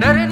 that it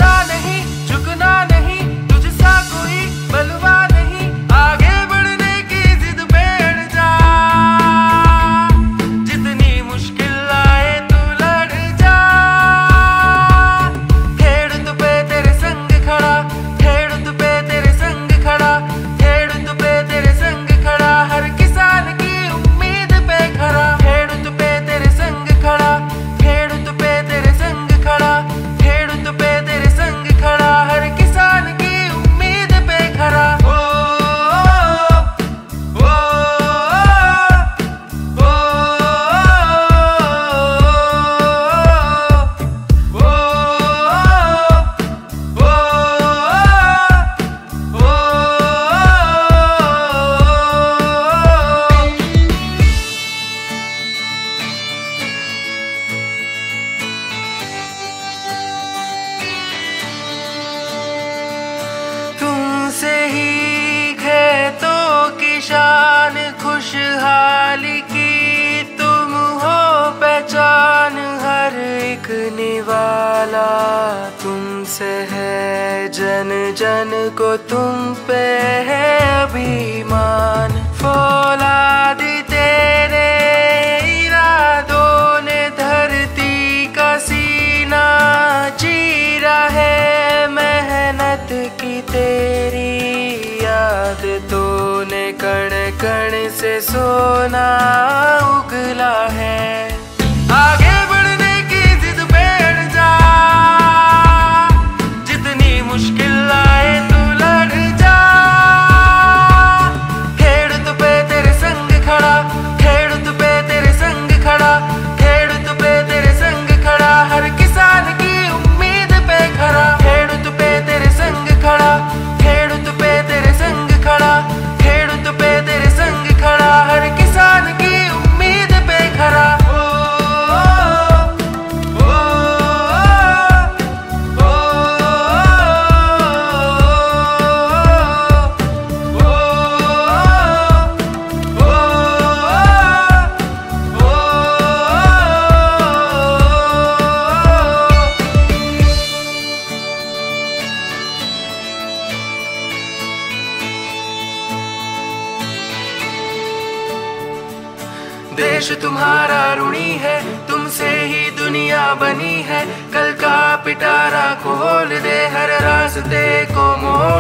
से ही खेतों की शान, खुशहाली की तुम हो पहचान। हर एक निवाला तुमसे है, जन जन को तुम पे है अभिमान। फौलादी तेरे इरादों ने धरती का सीना चीरा है, मेहनत की तेरे से सोना उगला है। देश तुम्हारा ऋणी है, तुमसे ही दुनिया बनी है। कल का पिटारा खोल दे, हर रास्ते को मोड़